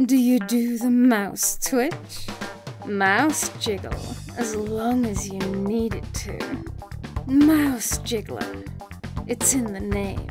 Do you do the mouse twitch? Mouse jiggle, as long as you need it to. Mouse jiggler. It's in the name.